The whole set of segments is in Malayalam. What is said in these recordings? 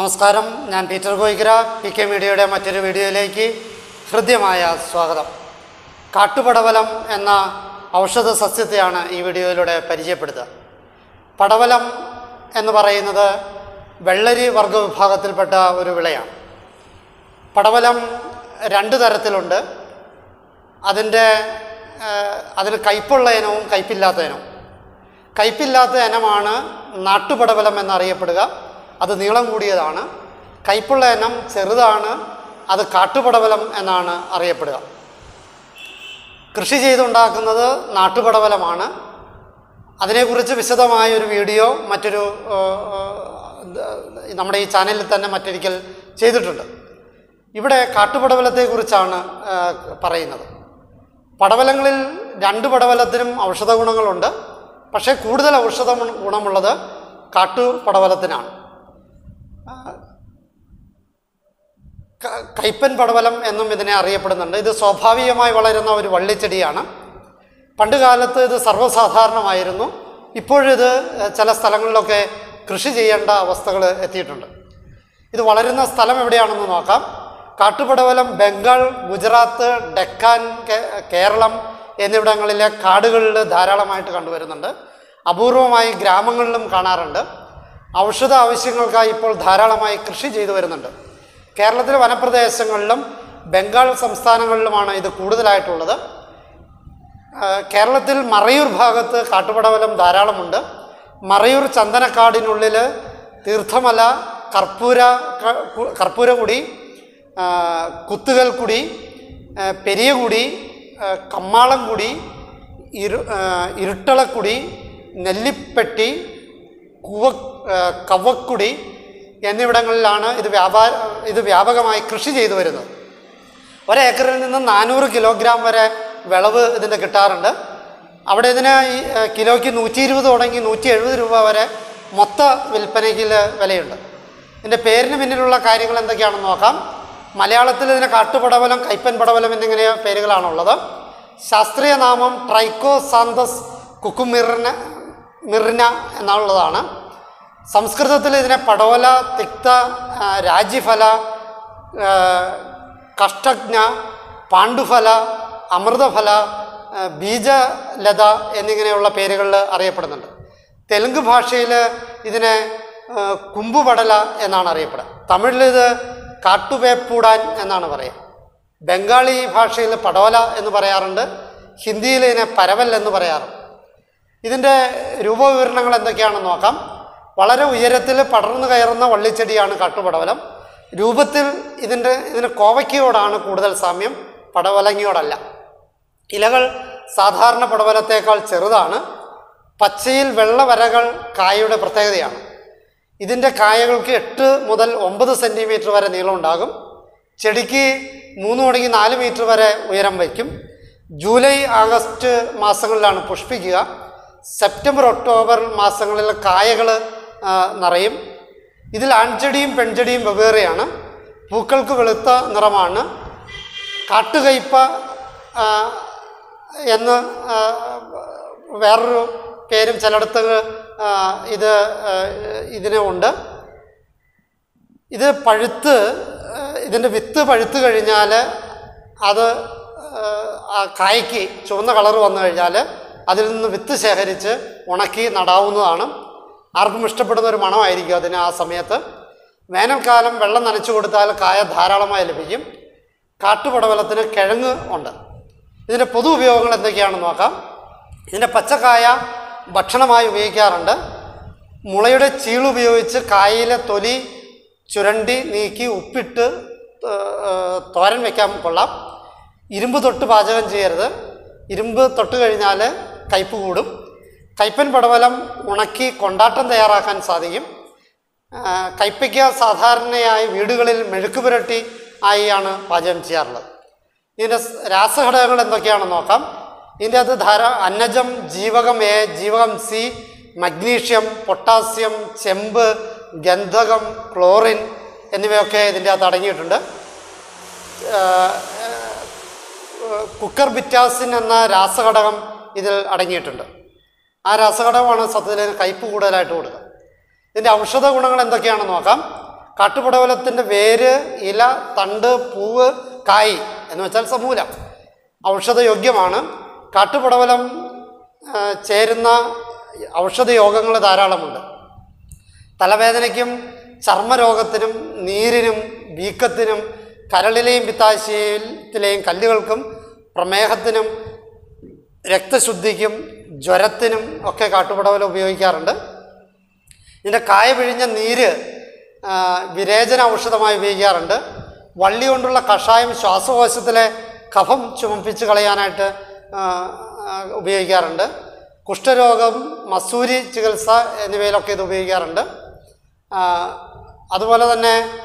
നമസ്കാരം. ഞാൻ പീറ്റർ ഗോയിക്കര. പി കെ മീഡിയയുടെ മറ്റൊരു വീഡിയോയിലേക്ക് ഹൃദ്യമായ സ്വാഗതം. കാട്ടുപടവലം എന്ന ഔഷധ സസ്യത്തെയാണ് ഈ വീഡിയോയിലൂടെ പരിചയപ്പെടുത്തുക. പടവലം എന്ന് പറയുന്നത് വെള്ളരി വർഗ വിഭാഗത്തിൽപ്പെട്ട ഒരു വിളയാണ്. പടവലം രണ്ട് തരത്തിലുണ്ട്. അതിന്റെ അതിന് കയ്പുള്ള ഇനവും കയ്പില്ലാത്ത ഇനവും. കയ്പില്ലാത്ത ഇനമാണ് നാട്ടുപടവലം എന്നറിയപ്പെടുക. അത് നീളം കൂടിയതാണ്. കൈപ്പുള്ള ഇനം ചെറുതാണ്. അത് കാട്ടുപടവലം എന്നാണ് അറിയപ്പെടുക. കൃഷി ചെയ്തുണ്ടാക്കുന്നത് നാട്ടുപടവലമാണ്. അതിനെക്കുറിച്ച് വിശദമായ ഒരു വീഡിയോ മറ്റൊരു നമ്മുടെ ഈ ചാനലിൽ തന്നെ മറ്റൊരിക്കൽ ചെയ്തിട്ടുണ്ട്. ഇവിടെ കാട്ടുപടവലത്തെക്കുറിച്ചാണ് പറയുന്നത്. പടവലങ്ങളിൽ രണ്ട് പടവലത്തിനും ഔഷധ ഗുണങ്ങളുണ്ട് പക്ഷേ കൂടുതൽ ഔഷധ ഗുണ- ഗുണമുള്ളത് കാട്ടുപടവലത്തിനാണ്. ക- കയ്പ്പൻ പടവലം എന്നും ഇതിനെ അറിയപ്പെടുന്നുണ്ട്. ഇത് സ്വാഭാവികമായി വളരുന്ന ഒരു വള്ളിച്ചെടിയാണ്. പണ്ട് കാലത്ത് ഇത് സർവസാധാരണമായിരുന്നു. ഇപ്പോഴിത് ചില സ്ഥലങ്ങളിലൊക്കെ കൃഷി ചെയ്യേണ്ട അവസ്ഥകൾ എത്തിയിട്ടുണ്ട്. ഇത് വളരുന്ന സ്ഥലം എവിടെയാണെന്ന് നോക്കാം. കാട്ടുപടവലം ബംഗാൾ ഗുജറാത്ത് ഡെക്കാൻ കേരളം എന്നിവിടങ്ങളിലെ കാടുകളിൽ ധാരാളമായിട്ട് കണ്ടുവരുന്നുണ്ട്. അപൂർവമായി ഗ്രാമങ്ങളിലും കാണാറുണ്ട്. ഔഷധ ആവശ്യങ്ങൾക്കായി ഇപ്പോൾ ധാരാളമായി കൃഷി ചെയ്തു വരുന്നുണ്ട്. കേരളത്തിലെ വനപ്രദേശങ്ങളിലും ബംഗാൾ സംസ്ഥാനങ്ങളിലുമാണ് ഇത് കൂടുതലായിട്ടുള്ളത്. കേരളത്തിൽ മറയൂർ ഭാഗത്ത് കാട്ടുപടവലം ധാരാളമുണ്ട്. മറയൂർ ചന്ദനക്കാടിനുള്ളിൽ തീർത്ഥമല കർപ്പൂര കർപ്പൂരകുടി കുത്തുകൽക്കുടി പെരിയകുടി കമ്മാളംകുടി ഇരു ഇരുട്ടളക്കുടി നെല്ലിപ്പെട്ടി കുവ കവക്കുടി എന്നിവിടങ്ങളിലാണ് ഇത് വ്യാപാര ഇത് വ്യാപകമായി കൃഷി ചെയ്തു വരുന്നത്. ഒരേക്കറിൽ നിന്ന് നാനൂറ് കിലോഗ്രാം വരെ വിളവ് ഇതിന്റെ കിട്ടാറുണ്ട്. അവിടെ ഇതിന് ഈ കിലോയ്ക്ക് നൂറ്റി ഇരുപത് തുടങ്ങി നൂറ്റി എഴുപത് രൂപ വരെ മൊത്ത വിൽപ്പനയ്ക്ക് വിലയുണ്ട്. ഇതിന്റെ പേരിന് പിന്നിലുള്ള കാര്യങ്ങൾ എന്തൊക്കെയാണെന്ന് നോക്കാം. മലയാളത്തിൽ ഇതിന് കാട്ടുപടവലം കൈപ്പൻ പടവലം എന്നിങ്ങനെ പേരുകളാണുള്ളത്. ശാസ്ത്രീയ നാമം ട്രൈക്കോസാന്തസ് കുക്കുമിറിന മിറിന എന്നുള്ളതാണ്. സംസ്കൃതത്തിൽ ഇതിനെ പടോല തിക്ത രാജ്യഫല കഷ്ടജ്ഞ പാണ്ഡുഫല അമൃതഫല ബീജലത എന്നിങ്ങനെയുള്ള പേരുകളിൽ അറിയപ്പെടുന്നുണ്ട്. തെലുങ്ക് ഭാഷയിൽ ഇതിനെ കുമ്പുപടല എന്നാണ് അറിയപ്പെടുക. തമിഴിൽ ഇത് കാട്ടുവേപ്പൂടാൻ എന്നാണ് പറയുക. ബംഗാളി ഭാഷയിൽ പടോല എന്ന് പറയാറുണ്ട്. ഹിന്ദിയിൽ ഇതിനെ പരവൽ എന്ന് പറയാറുണ്ട്. ഇതിന്റെ രൂപവിവരണങ്ങൾ എന്തൊക്കെയാണെന്ന് നോക്കാം. വളരെ ഉയരത്തിൽ പടർന്നു കയറുന്ന വള്ളിച്ചെടിയാണ് കാട്ടുപടവലം. രൂപത്തിൽ ഇതിന്റെ ഇതിന് കോവയ്ക്കയോടാണ് കൂടുതൽ സാമ്യം പടവലങ്ങയോടല്ല. ഇലകൾ സാധാരണ പടവലത്തേക്കാൾ ചെറുതാണ്. പച്ചയിൽ വെള്ളവരകൾ കായയുടെ പ്രത്യേകതയാണ്. ഇതിന്റെ കായകൾക്ക് എട്ട് മുതൽ ഒമ്പത് സെന്റിമീറ്റർ വരെ നീളം ഉണ്ടാകും ചെടിക്ക് മൂന്ന് തുടങ്ങി നാല് മീറ്റർ വരെ ഉയരം വയ്ക്കും. ജൂലൈ ആഗസ്റ്റ് മാസങ്ങളിലാണ് പുഷ്പിക്കുക. സെപ്റ്റംബർ ഒക്ടോബർ മാസങ്ങളിൽ കായകൾ നിറയും. ഇതിൽ ആൺചെടിയും പെൺചെടിയും വെവ്വേറെയാണ്. പൂക്കൾക്ക് വെളുത്ത നിറമാണ്. കാട്ടുകയ്പ എന്ന് വേറൊരു പേരും ചിലയിടത്ത് ഇത് ഇതിനെ ഉണ്ട്. ഇത് പഴുത്ത് ഇതിന്റെ വിത്ത് പഴുത്ത് കഴിഞ്ഞാൽ അത് കായ്ക്ക് ചുവന്ന കളർ വന്നു കഴിഞ്ഞാൽ അതിൽ നിന്ന് വിത്ത് ശേഖരിച്ച് ഉണക്കി നടാവുന്നതാണ്. ആർക്കും ഇഷ്ടപ്പെടുന്ന ഒരു മണമായിരിക്കും അതിന് ആ സമയത്ത്. വേനൽക്കാലം വെള്ളം നനച്ചു കൊടുത്താൽ കായ ധാരാളമായി ലഭിക്കും. കാട്ടുപടവലത്തിന് കിഴങ്ങ് ഉണ്ട്. ഇതിന്റെ പൊതു ഉപയോഗങ്ങൾ എന്തൊക്കെയാണെന്ന് നോക്കാം. ഇതിന്റെ പച്ചക്കായ ഭക്ഷണമായി ഉപയോഗിക്കാറുണ്ട്. മുളയുടെ ചീളുപയോഗിച്ച് കായയിലെ തൊലി ചുരണ്ടി നീക്കി ഉപ്പിട്ട് തോരൻ വെക്കാൻ കൊള്ളാം. ഇരുമ്പ് തൊട്ട് പാചകം ചെയ്യരുത്. ഇരുമ്പ് തൊട്ട് കഴിഞ്ഞാൽ കയ്പ് കൂടും. കയ്പ്പൻ പടവലം ഉണക്കി കൊണ്ടാട്ടം തയ്യാറാക്കാൻ സാധിക്കും. കയ്പയ്ക്ക് സാധാരണയായി വീടുകളിൽ മെഴുക്ക് പുരട്ടി ആയിയാണ് പാചകം ചെയ്യാറുള്ളത്. ഇതിന്റെ രാസഘടകങ്ങൾ എന്തൊക്കെയാണെന്ന് നോക്കാം. ഇതിന്റെ അത് ധാരാ അന്നജം ജീവകം എ ജീവകം സി മഗ്നീഷ്യം പൊട്ടാസ്യം ചെമ്പ് ഗന്ധകം ക്ലോറിൻ എന്നിവയൊക്കെ ഇതിന്റെ അകത്ത് അടങ്ങിയിട്ടുണ്ട്. കുക്കർ ബിറ്റാസിൻ എന്ന രാസഘടകം ഇതിൽ അടങ്ങിയിട്ടുണ്ട്. ആ രസഘടകമാണ് സത്യത്തിൽ കയ്പ് കൂടുതലായിട്ട് കൊടുക്കുക. ഇതിന്റെ ഔഷധ ഗുണങ്ങൾ എന്തൊക്കെയാണെന്ന് നോക്കാം. കാട്ടുപടവലത്തിന്റെ വേര് ഇല തണ്ട് പൂവ് കായ് എന്ന് വെച്ചാൽ സമൂലം. ഔഷധയോഗ്യമാണ്. കാട്ടുപടവലം ചേരുന്ന ഔഷധയോഗങ്ങൾ ധാരാളമുണ്ട്. തലവേദനയ്ക്കും ചർമ്മരോഗത്തിനും നീരിനും വീക്കത്തിനും കരളിലെയും പിത്താശയത്തിലെയും കല്ലുകൾക്കും പ്രമേഹത്തിനും രക്തശുദ്ധിക്കും ജ്വരത്തിനും ഒക്കെ കാട്ടുപടവൽ ഉപയോഗിക്കാറുണ്ട്. ഇതിന്റെ കായ പിഴിഞ്ഞ നീര് വിരേചന ഔഷധമായി ഉപയോഗിക്കാറുണ്ട്. വള്ളി കൊണ്ടുള്ള കഷായം ശ്വാസകോശത്തിലെ കഫം ചുമപ്പിച്ച് കളയാനായിട്ട് ഉപയോഗിക്കാറുണ്ട്. കുഷ്ഠരോഗം മസൂരി ചികിത്സ എന്നിവയിലൊക്കെ ഇത് ഉപയോഗിക്കാറുണ്ട്. അതുപോലെ തന്നെ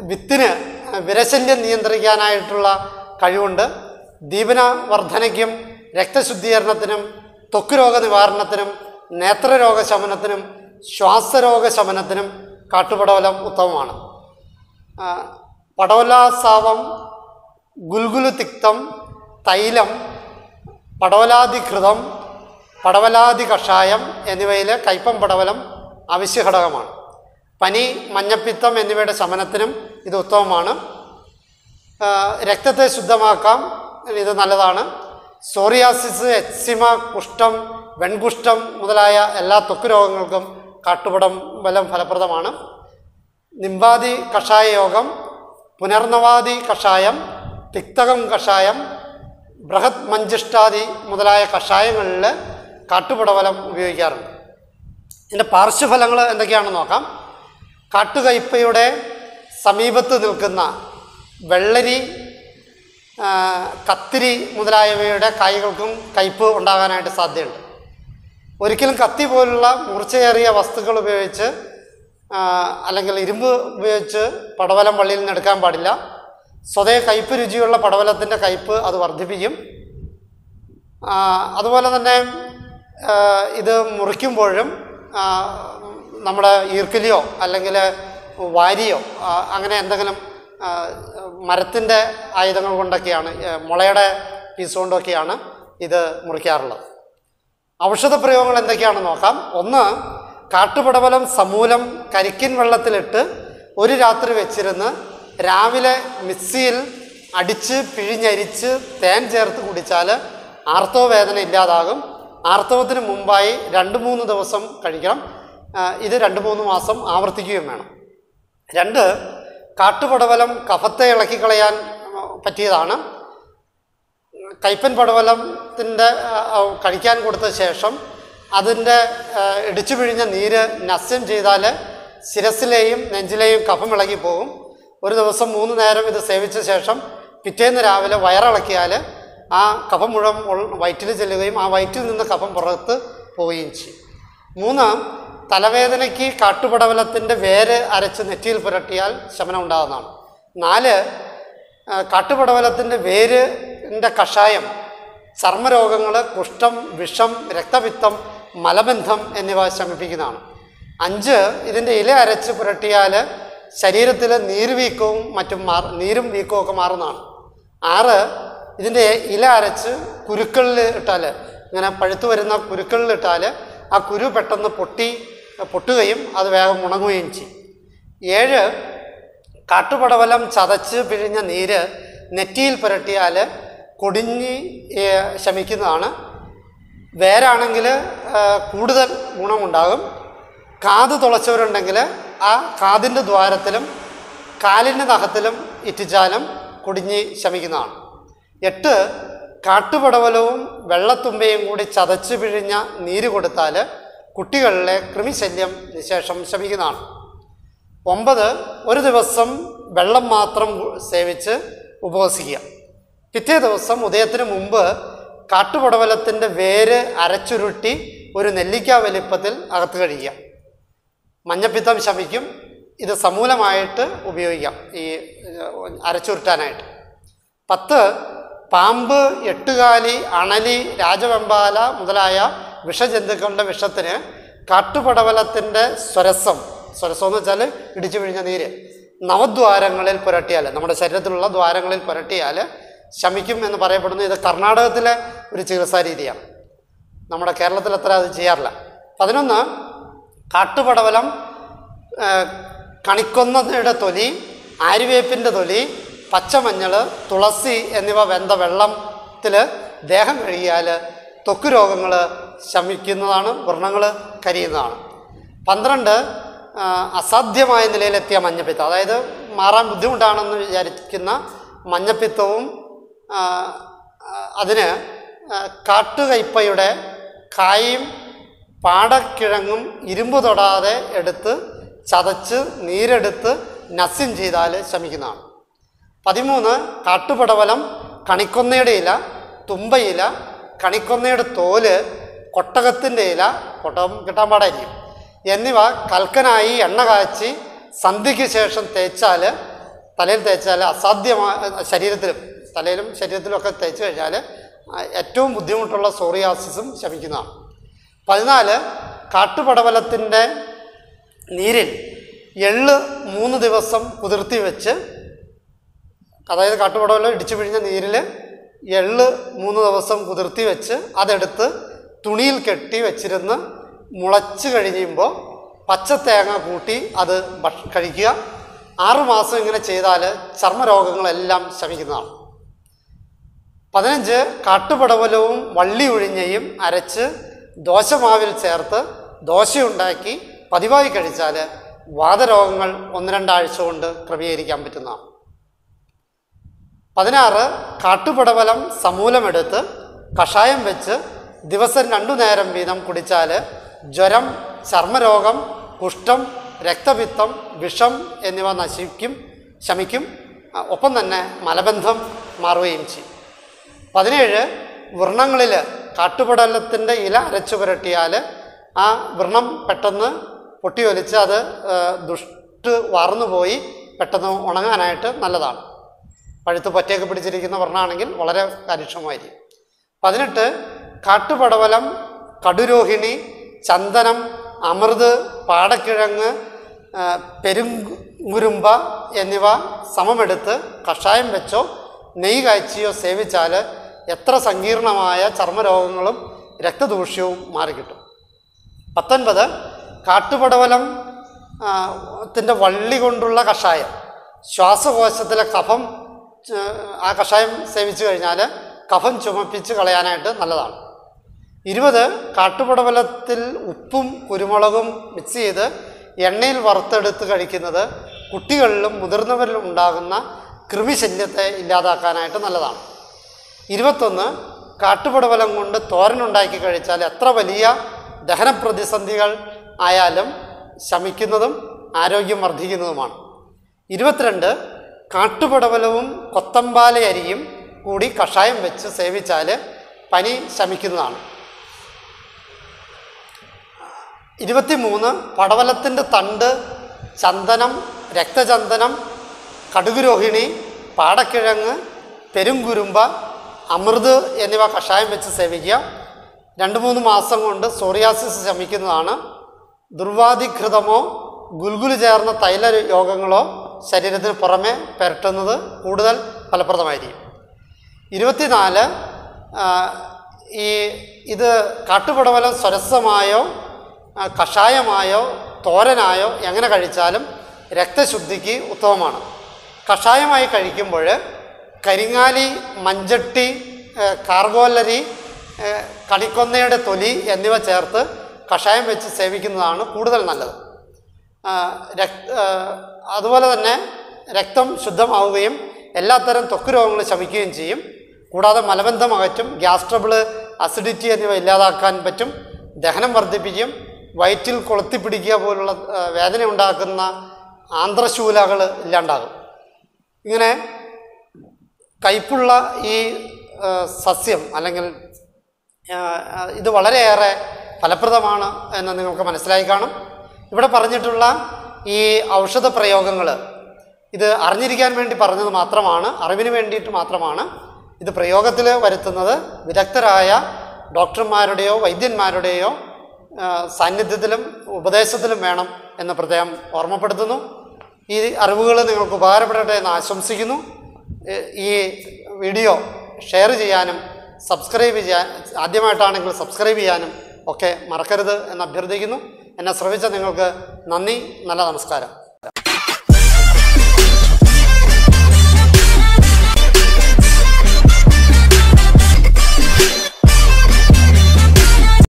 വിത്തിന് വിരശല്യം നിയന്ത്രിക്കാനായിട്ടുള്ള കഴിവുണ്ട്. ദീപന വർധനയ്ക്കും രക്തശുദ്ധീകരണത്തിനും ത്വക്ക് രോഗ നിവാരണത്തിനും നേത്രരോഗ ശമനത്തിനും ശ്വാസരോഗ ശമനത്തിനും കാട്ടുപടവലം ഉത്തമമാണ്. പടവലാസാവം ഗുൽഗുലു തിക്തം തൈലം പടവലാധികൃതം പടവലാതി കഷായം എന്നിവയിലെ കയ്പം പടവലം അവശ്യ ഘടകമാണ് പനി മഞ്ഞപ്പിത്തം എന്നിവയുടെ ശമനത്തിനും ഇത് ഉത്തമമാണ്. രക്തത്തെ ശുദ്ധമാക്കാം ഇത് നല്ലതാണ്. സോറിയാസിസ് എക്സിമ കുഷ്ഠം വെൺകുഷ്ഠം മുതലായ എല്ലാ ത്വക്ക് രോഗങ്ങൾക്കും കാട്ടുപടം ബലം ഫലപ്രദമാണ്. നിംബാദി കഷായ യോഗം പുനർനവാദി കഷായം തിക്തകം കഷായം ബൃഹത് മഞ്ചിഷ്ടാദി മുതലായ കഷായങ്ങളിൽ കാട്ടുപടവലം ഉപയോഗിക്കാറുണ്ട്. ഇതിന്റെ പാർശ്വഫലങ്ങൾ എന്തൊക്കെയാണെന്ന് നോക്കാം. കാട്ടുകയ്പയുടെ സമീപത്ത് നിൽക്കുന്ന വെള്ളരി കത്തിരി മുതലായവയുടെ കായ്കൾക്കും കയ്പ് ഉണ്ടാകാനായിട്ട് സാധ്യതയുണ്ട്. ഒരിക്കലും കത്തി പോലുള്ള മൂർച്ചയേറിയ വസ്തുക്കൾ ഉപയോഗിച്ച് അല്ലെങ്കിൽ ഇരുമ്പ് ഉപയോഗിച്ച് പടവലം വള്ളിയിൽ നിന്ന് എടുക്കാൻ പാടില്ല. സ്വതേ കയ്പ് രുചിയുള്ള പടവലത്തിന്റെ കയ്പ് അത് വർദ്ധിപ്പിക്കും. അതുപോലെ തന്നെ ഇത് മുറിക്കുമ്പോഴും നമ്മുടെ ഈർക്കിലിയോ അല്ലെങ്കിൽ വാരിയോ അങ്ങനെ എന്തെങ്കിലും മരത്തിന്റെ ആയുധങ്ങൾ കൊണ്ടൊക്കെയാണ് മുളയുടെ പീസ് കൊണ്ടൊക്കെയാണ് ഇത് മുറിക്കാറുള്ളത്. ഔഷധ പ്രയോഗങ്ങൾ എന്തൊക്കെയാണെന്ന് നോക്കാം. ഒന്ന് കാട്ടുപടവലം സമൂലം കരിക്കിൻ വെള്ളത്തിലിട്ട് ഒരു രാത്രി വെച്ചിരുന്ന് രാവിലെ മിക്സിയിൽ അടിച്ച് പിഴിഞ്ഞരിച്ച് തേൻ ചേർത്ത് കുടിച്ചാൽ ആർത്തവ വേദന ഇല്ലാതാകും. ആർത്തവത്തിന് മുമ്പായി രണ്ട് മൂന്ന് ദിവസം കഴിക്കണം. ഇത് രണ്ട് മൂന്ന് മാസം ആവർത്തിക്കുകയും വേണം. രണ്ട് കാട്ടുപടവലം കഫത്തെ ഇളക്കിക്കളയാൻ പറ്റിയതാണ്. കൈപ്പൻ പടവലത്തിന്റെ കഴിക്കാൻ കൊടുത്ത ശേഷം അതിന്റെ ഇടിച്ചു പിഴിഞ്ഞ നീര് നസ്യം ചെയ്താൽ ശിരസിലെയും നെഞ്ചിലെയും കഫം ഇളകി പോകും. ഒരു ദിവസം മൂന്ന് നേരം ഇത് സേവിച്ച ശേഷം പിറ്റേന്ന് രാവിലെ വയറിളക്കിയാൽ ആ കഫം മുഴുവൻ വയറ്റിൽ ചെല്ലുകയും ആ വയറ്റിൽ നിന്ന് കഫം പുറത്ത് പോവുകയും ചെയ്യും. മൂന്ന് തലവേദനയ്ക്ക് കാട്ടുപടവലത്തിന്റെ വേര് അരച്ച് നെറ്റിയിൽ പുരട്ടിയാൽ ശമനം ഉണ്ടാകുന്നതാണ്. നാല് കാട്ടുപടവലത്തിന്റെ വേരിന്റെ കഷായം ചർമ്മരോഗങ്ങൾ കുഷ്ഠം വിഷം രക്തപിത്തം മലബന്ധം എന്നിവ ശമിപ്പിക്കുന്നതാണ്. അഞ്ച് ഇതിന്റെ ഇല അരച്ച് പുരട്ടിയാൽ ശരീരത്തിലെ നീർവീക്കവും മറ്റും മാറ നീരും വീക്കവും ഒക്കെ മാറുന്നതാണ്. ആറ് ഇതിന്റെ ഇല അരച്ച് കുരുക്കളിൽ ഇട്ടാൽ ഇങ്ങനെ പഴുത്തു വരുന്ന കുരുക്കളിൽ ഇട്ടാൽ ആ കുരു പെട്ടെന്ന് പൊട്ടി പൊട്ടുകയും അത് വേഗം ഉണങ്ങുകയും ചെയ്യും. ഏഴ് കാട്ടുപടവലം ചതച്ച് പിഴിഞ്ഞ നീര് നെറ്റിയിൽ പുരട്ടിയാൽ കൊടിഞ്ഞ് ശമിക്കുന്നതാണ്. വേരാണെങ്കിൽ കൂടുതൽ ഗുണമുണ്ടാകും. കാത് തുളച്ചവരുണ്ടെങ്കിൽ ആ കാതിന്റെ ദ്വാരത്തിലും കാലിന്റെ നഖത്തിലും ഇറ്റിച്ചാലും കുടിഞ്ഞ് ശമിക്കുന്നതാണ്. എട്ട് കാട്ടുപടവലവും വെള്ളത്തുമ്പയും കൂടി ചതച്ച് പിഴിഞ്ഞ നീര് കൊടുത്താൽ കുട്ടികളിലെ കൃമിശല്യം നിശേഷം ശമിക്കുന്നതാണ്. ഒമ്പത് ഒരു ദിവസം വെള്ളം മാത്രം സേവിച്ച് ഉപവസിക്കുക. പിറ്റേ ദിവസം ഉദയത്തിന് മുമ്പ് കാട്ടുപടവലത്തിന്റെ വേര് അരച്ചുരുട്ടി ഒരു നെല്ലിക്ക വലിപ്പത്തിൽ അകത്ത് കഴിക്കുക മഞ്ഞപ്പിത്തം ശമിക്കും. ഇത് സമൂലമായിട്ട് ഉപയോഗിക്കാം ഈ അരച്ചുരുട്ടാനായിട്ട്. പത്ത് പാമ്പ് എട്ടുകാലി അണലി രാജവെമ്പാല മുതലായ വിഷജന്തുക്കളുടെ വിഷത്തിന് കാട്ടുപടവലത്തിന്റെ സ്വരസം. സ്വരസം എന്ന് വെച്ചാൽ ഇടിച്ചു പിഴിഞ്ഞ നീര്. നവദ്വാരങ്ങളിൽ പുരട്ടിയാൽ നമ്മുടെ ശരീരത്തിലുള്ള ദ്വാരങ്ങളിൽ പുരട്ടിയാൽ ശമിക്കും എന്ന് പറയപ്പെടുന്നു ഇത് കർണാടകത്തിലെ ഒരു ചികിത്സാ രീതിയാണ്. നമ്മുടെ കേരളത്തിൽ അത്ര അത് ചെയ്യാറില്ല. പതിനൊന്ന് കാട്ടുപടവലം കണിക്കൊന്നയുടെ തൊലി ആര്യവേപ്പിന്റെ തൊലി പച്ചമഞ്ഞൾ തുളസി എന്നിവ വെന്ത വെള്ളത്തിൽ ദേഹം കഴുകിയാൽ ത്വക്ക് രോഗങ്ങൾ ശമിക്കുന്നതാണ് വ്രണങ്ങൾ കരിയുന്നതാണ്. പന്ത്രണ്ട് അസാധ്യമായ നിലയിലെത്തിയ മഞ്ഞപ്പിത്തം. അതായത് മാറാൻ ബുദ്ധിമുട്ടാണെന്ന് വിചാരിക്കുന്ന മഞ്ഞപ്പിത്തവും അതിന് കാട്ടുകയ്പയുടെ കായും പാടക്കിഴങ്ങും ഇരുമ്പ് തൊടാതെ എടുത്ത് ചതച്ച് നീരെടുത്ത് നസ്യം ചെയ്താൽ ശമിക്കുന്നതാണ്. പതിമൂന്ന് കാട്ടുപടവലം കണിക്കൊന്നയുടെ ഇല തുമ്പയില കണിക്കൊന്നയുടെ തോൽ കൊട്ടകത്തിന്റെ ഇല കൊട്ടകം കിട്ടാൻ പാടായിരിക്കും. എന്നിവ കൽക്കനായി എണ്ണ കാച്ചി സന്ധ്യയ്ക്ക് ശേഷം തേച്ചാൽ തലയിൽ തേച്ചാൽ അസാധ്യമായ ശരീരത്തിലും തലയിലും ശരീരത്തിലും ഒക്കെ തേച്ച് കഴിഞ്ഞാൽ ഏറ്റവും ബുദ്ധിമുട്ടുള്ള സോറിയാസിസും ശമിക്കുന്നതാണ്. പതിനാല് കാട്ടുപടവലത്തിന്റെ നീരിൽ എള്ള് മൂന്ന് ദിവസം കുതിർത്തി വെച്ച് അതായത് കാട്ടുപടവലം ഇടിച്ചു പിഴിഞ്ഞ നീരിൽ എള്ള് മൂന്ന് ദിവസം കുതിർത്തി വെച്ച് അതെടുത്ത് തുണിയിൽ കെട്ടി വെച്ചിരുന്ന് മുളച്ച് കഴിയുമ്പോൾ പച്ച തേങ്ങ കൂട്ടി അത് കഴിക്കുക. ആറുമാസം ഇങ്ങനെ ചെയ്താൽ ചർമ്മരോഗങ്ങളെല്ലാം ശമിക്കുന്നതാണ്. പതിനഞ്ച് കാട്ടുപടവലവും വള്ളി ഉഴിഞ്ഞയും അരച്ച് ദോശമാവിൽ ചേർത്ത് ദോശയുണ്ടാക്കി പതിവായി കഴിച്ചാൽ വാതരോഗങ്ങൾ ഒന്ന് രണ്ടാഴ്ച കൊണ്ട് ക്രമീകരിക്കാൻ പറ്റുന്നതാണ്. പതിനാറ് കാട്ടുപടവലം സമൂലമെടുത്ത് കഷായം വെച്ച് ദിവസം രണ്ടു നേരം വീതം കുടിച്ചാൽ ജ്വരം ചർമ്മരോഗം കുഷ്ഠം രക്തപിത്തം വിഷം എന്നിവ നശിക്കും ശമിക്കും. ഒപ്പം തന്നെ മലബന്ധം മാറുകയും ചെയ്യും. പതിനേഴ് വ്രണങ്ങളിൽ കാട്ടുപടലത്തിന്റെ ഇല അരച്ചു പുരട്ടിയാൽ ആ വ്രണം പെട്ടെന്ന് പൊട്ടിയൊലിച്ച് അത് ദുഷ്ട് വാർന്നു പോയി പെട്ടെന്ന് ഉണങ്ങാനായിട്ട് നല്ലതാണ്. പഴുത്ത് പറ്റയൊക്കെ പിടിച്ചിരിക്കുന്ന വ്രണമാണെങ്കിൽ വളരെ കാര്യക്ഷമമായിരിക്കും. പതിനെട്ട് കാട്ടുപടവലം കടുരോഹിണി ചന്ദനം അമൃത് പാടക്കിഴങ്ങ് പെരുങ്ങുരുമ്പ എന്നിവ സമമെടുത്ത് കഷായം വെച്ചോ നെയ് കാച്ചിയോ സേവിച്ചാൽ എത്ര സങ്കീർണമായ ചർമ്മരോഗങ്ങളും രക്തദൂഷ്യവും മാറിക്കിട്ടും. പത്തൊൻപത് കാട്ടുപടവലം ത്തിന്റെ വള്ളി കൊണ്ടുള്ള കഷായം. ശ്വാസകോശത്തിലെ കഫം ആ കഷായം സേവിച്ചു കഴിഞ്ഞാൽ കഫം ചുമപ്പിച്ച് കളയാനായിട്ട് നല്ലതാണ്. ഇരുപത് കാട്ടുപടവലത്തിൽ ഉപ്പും കുരുമുളകും മിക്സ് ചെയ്ത് എണ്ണയിൽ വറുത്തെടുത്ത് കഴിക്കുന്നത് കുട്ടികളിലും മുതിർന്നവരിലും ഉണ്ടാകുന്ന കൃമിശല്യത്തെ ഇല്ലാതാക്കാനായിട്ട് നല്ലതാണ്. ഇരുപത്തൊന്ന് കാട്ടുപടവലം കൊണ്ട് തോരനുണ്ടാക്കി കഴിച്ചാൽ എത്ര വലിയ ദഹന പ്രതിസന്ധികൾ ആയാലും ശമിക്കുന്നതും ആരോഗ്യം വർദ്ധിക്കുന്നതുമാണ്. ഇരുപത്തിരണ്ട് കാട്ടുപടവലവും കൊത്തമ്പാല അരിയും കൂടി കഷായം വെച്ച് സേവിച്ചാൽ പനി ശമിക്കുന്നതാണ്. ഇരുപത്തിമൂന്ന് പടവലത്തിന്റെ തണ്ട് ചന്ദനം രക്തചന്ദനം കടുകുരോഹിണി പാടക്കിഴങ്ങ് പെരുംകുരുമ്പ അമൃത് എന്നിവ കഷായം വെച്ച് സേവിക്കുക. രണ്ട് മൂന്ന് മാസം കൊണ്ട് സോറിയാസിസ് ശമിക്കുന്നതാണ്. ദുർവാധികൃതമോ ഗുൽഗുലു ചേർന്ന തൈല യോഗങ്ങളോ ശരീരത്തിന് പുറമെ പുരട്ടുന്നത് കൂടുതൽ ഫലപ്രദമായിരിക്കും. ഇരുപത്തിനാല് ഈ ഇത് കാട്ടുപടവലം സ്വരസമായോ കഷായമായോ തോരനായോ എങ്ങനെ കഴിച്ചാലും രക്തശുദ്ധിക്ക് ഉത്തമമാണ്. കഷായമായി കഴിക്കുമ്പോൾ കരിങ്ങാലി മഞ്ചട്ടി കാർഗോലരി കണിക്കൊന്നയുടെ തൊലി എന്നിവ ചേർത്ത് കഷായം വെച്ച് സേവിക്കുന്നതാണ് കൂടുതൽ നല്ലത്. അതുപോലെ തന്നെ രക്തം ശുദ്ധമാവുകയും എല്ലാത്തരം ത്വക്ക് രോഗങ്ങൾ ശമിക്കുകയും ചെയ്യും. കൂടാതെ മലബന്ധം അകറ്റും ഗ്യാസ് ട്രബിൾ അസിഡിറ്റി എന്നിവ ഇല്ലാതാക്കാൻ പറ്റും ദഹനം വർദ്ധിപ്പിക്കും വയറ്റിൽ കൊളുത്തിപ്പിടിക്കുക പോലുള്ള വേദന ഉണ്ടാക്കുന്ന ആന്ത്രശൂലകൾ ഇല്ലാണ്ടാകും. ഇങ്ങനെ കയ്പുള്ള ഈ സസ്യം അല്ലെങ്കിൽ ഇത് വളരെയേറെ ഫലപ്രദമാണ് എന്ന് നിങ്ങൾക്ക് മനസ്സിലായി കാണും. ഇവിടെ പറഞ്ഞിട്ടുള്ള ഈ ഔഷധ പ്രയോഗങ്ങൾ ഇത് അറിഞ്ഞിരിക്കാൻ വേണ്ടി പറഞ്ഞത് മാത്രമാണ് അറിവിന് വേണ്ടിയിട്ട് മാത്രമാണ്. ഇത് പ്രയോഗത്തിൽ വരുത്തുന്നത് വിദഗ്ധരായ ഡോക്ടർമാരുടെയോ വൈദ്യന്മാരുടെയോ സാന്നിധ്യത്തിലും ഉപദേശത്തിലും വേണം എന്ന് പ്രത്യേകം ഓർമ്മപ്പെടുത്തുന്നു. ഈ അറിവുകൾ നിങ്ങൾക്ക് ഉപകാരപ്പെടട്ടെ എന്ന് ആശംസിക്കുന്നു. ഈ വീഡിയോ ഷെയർ ചെയ്യാനും സബ്സ്ക്രൈബ് ചെയ്യാൻ ആദ്യമായിട്ടാണെങ്കിൽ സബ്സ്ക്രൈബ് ചെയ്യാനും ഒക്കെ മറക്കരുത് എന്ന് അഭ്യർത്ഥിക്കുന്നു. എന്നെ ശ്രമിച്ച നിങ്ങൾക്ക് നന്ദി നല്ല നമസ്കാരം.